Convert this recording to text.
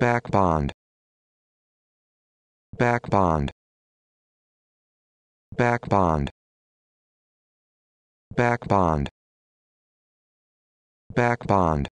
back bond. Back bond. Back bond. Back bond. Back bond.